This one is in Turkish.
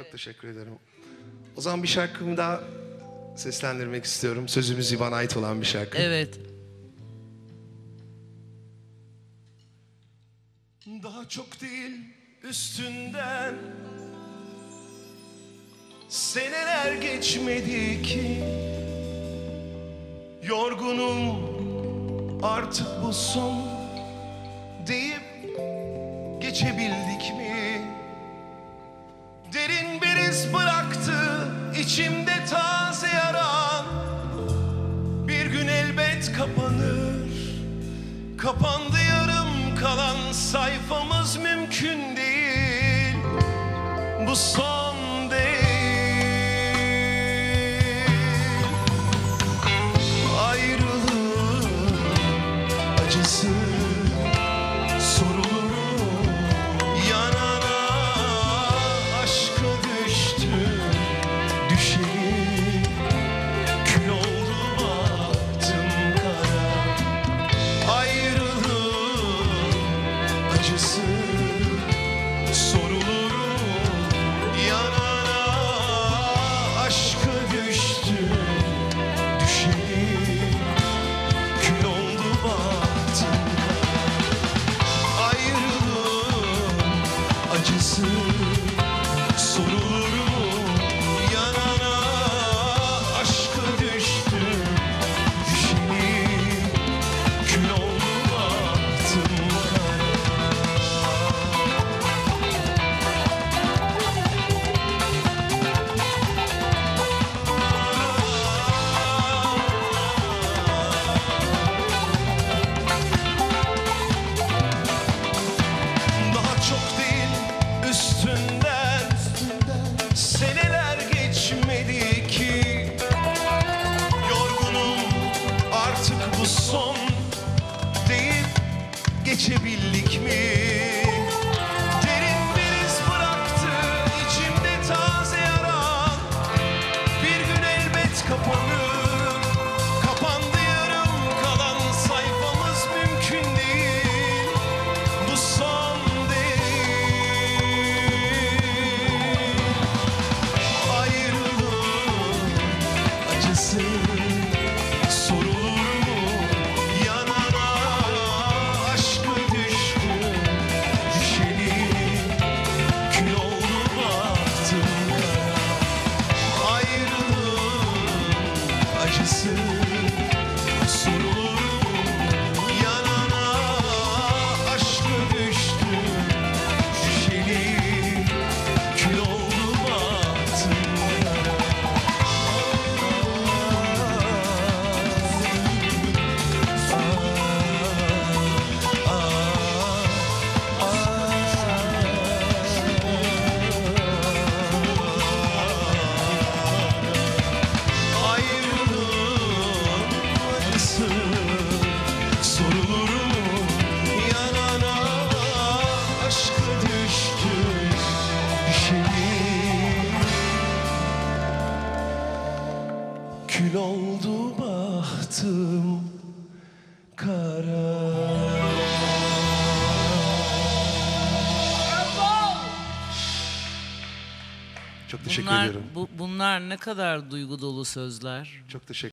Çok teşekkür ederim. O zaman bir şarkımı daha seslendirmek istiyorum. Sözümüz İvan'a ait olan bir şarkı. Evet. Daha çok değil üstünden Seneler geçmedi ki Yorgunum artık bu son Deyip geçebildik mi? İçimde taze yaran Bir gün elbet kapanır. Kapandı yarım kalan sayfamız mümkün değil. Bu son acısı sorulur yanana aşka düştü düşelim kül oldu baktım ayrılığın acısı geçebildik mi? Kül oldu bahtım kara Çok teşekkür Bunlar ediyorum. bu, bunlar ne kadar duygu dolu sözler. Çok teşekkür